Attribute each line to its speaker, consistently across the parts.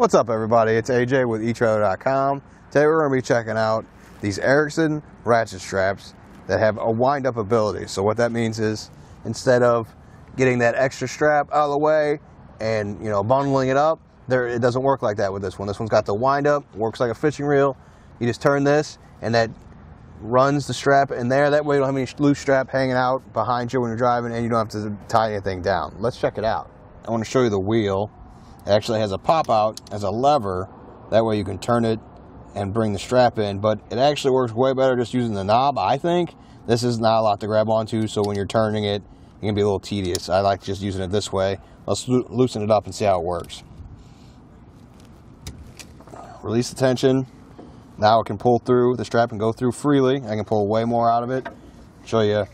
Speaker 1: What's up everybody? It's AJ with eTrailer.com. Today we're going to be checking out these Erickson ratchet straps that have a wind up ability. So what that means is instead of getting that extra strap out of the way and you know bundling it up, there it doesn't work like that with this one. This one's got the wind up, works like a fishing reel. You just turn this and that runs the strap in there. That way you don't have any loose strap hanging out behind you when you're driving and you don't have to tie anything down. Let's check it out. I want to show you the wheel it actually has a pop out as a lever. That way you can turn it and bring the strap in. But it actually works way better just using the knob, I think. This is not a lot to grab onto, so when you're turning it, it can be a little tedious. I like just using it this way. Let's loosen it up and see how it works. Release the tension. Now it can pull through, the strap can go through freely. I can pull way more out of it. Show you.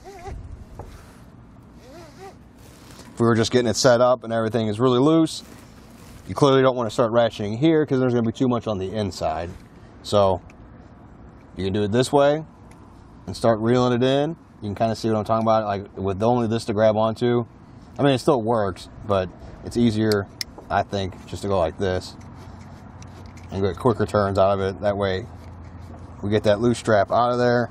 Speaker 1: If we were just getting it set up and everything is really loose, you clearly don't want to start ratcheting here because there's going to be too much on the inside. So you can do it this way and start reeling it in. You can kind of see what I'm talking about, like with only this to grab onto. I mean, it still works, but it's easier, I think, just to go like this and get quicker turns out of it. That way we get that loose strap out of there.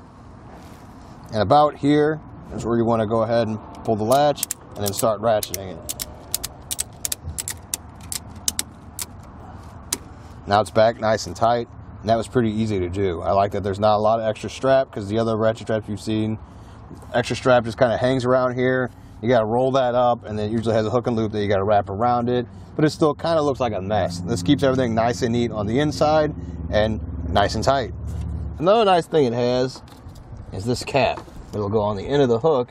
Speaker 1: And about here is where you want to go ahead and pull the latch and then start ratcheting it. Now it's back nice and tight, and that was pretty easy to do. I like that there's not a lot of extra strap because the other ratchet straps you've seen, extra strap just kind of hangs around here. You got to roll that up, and then it usually has a hook and loop that you got to wrap around it. But it still kind of looks like a mess. This keeps everything nice and neat on the inside and nice and tight. Another nice thing it has is this cap. It'll go on the end of the hook.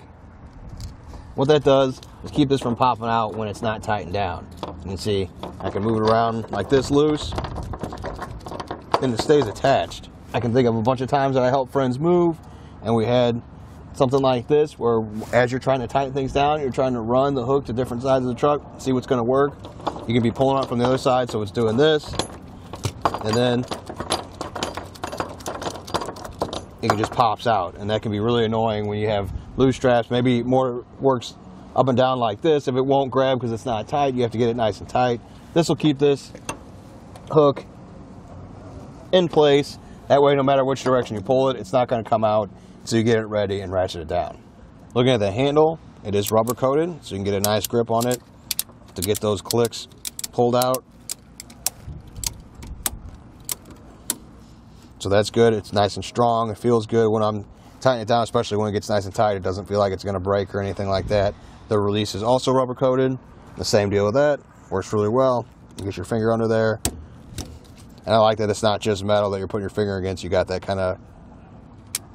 Speaker 1: What that does is keep this from popping out when it's not tightened down. You can see I can move it around like this loose and it stays attached. I can think of a bunch of times that I helped friends move and we had something like this where as you're trying to tighten things down, you're trying to run the hook to different sides of the truck, see what's going to work. You can be pulling out from the other side, so it's doing this, and then it just pops out, and that can be really annoying when you have loose straps. Maybe more works up and down like this. If it won't grab because it's not tight, you have to get it nice and tight. This will keep this hook in place. That way, no matter which direction you pull it, it's not going to come out. So you get it ready and ratchet it down. Looking at the handle, it is rubber coated, so you can get a nice grip on it to get those clicks pulled out. So that's good. It's nice and strong. It feels good when I'm tightening it down, especially when it gets nice and tight. It doesn't feel like it's going to break or anything like that. The release is also rubber coated. The same deal with that. Works really well. You get your finger under there, and I like that it's not just metal that you're putting your finger against. You got that kind of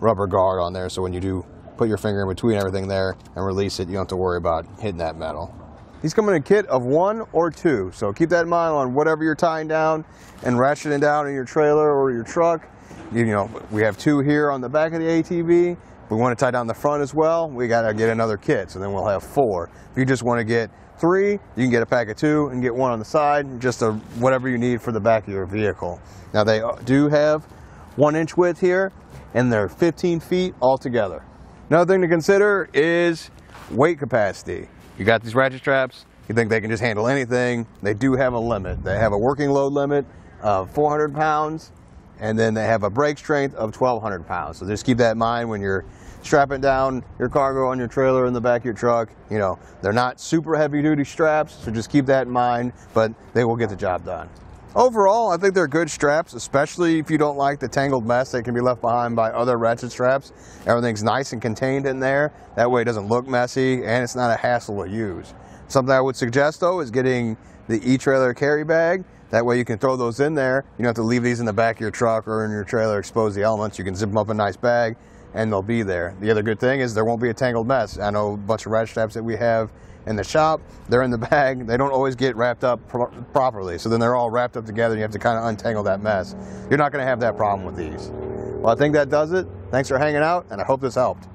Speaker 1: rubber guard on there. So when you do put your finger in between everything there and release it, you don't have to worry about hitting that metal. These come in a kit of one or two. So keep that in mind on whatever you're tying down and ratcheting down in your trailer or your truck. You know, we have two here on the back of the ATV. We want to tie down the front as well, we got to get another kit. So then we'll have four. If you just want to get three, you can get a pack of two and get one on the side, just a, whatever you need for the back of your vehicle. Now they do have one inch width here and they're 15 feet altogether. Another thing to consider is weight capacity. You got these ratchet straps, you think they can just handle anything. They do have a limit. They have a working load limit of 400 pounds and then they have a break strength of 1200 pounds. So just keep that in mind when you're strapping down your cargo on your trailer in the back of your truck. You know, they're not super heavy duty straps, so just keep that in mind, but they will get the job done. Overall, I think they're good straps, especially if you don't like the tangled mess that can be left behind by other ratchet straps. Everything's nice and contained in there. That way it doesn't look messy and it's not a hassle to use. Something I would suggest though is getting the e-trailer carry bag. That way you can throw those in there. You don't have to leave these in the back of your truck or in your trailer, expose the elements. You can zip them up in a nice bag and they'll be there. The other good thing is there won't be a tangled mess. I know a bunch of ratchet straps that we have in the shop, they're in the bag. They don't always get wrapped up pro properly. So then they're all wrapped up together and you have to kind of untangle that mess. You're not going to have that problem with these. Well, I think that does it. Thanks for hanging out and I hope this helped.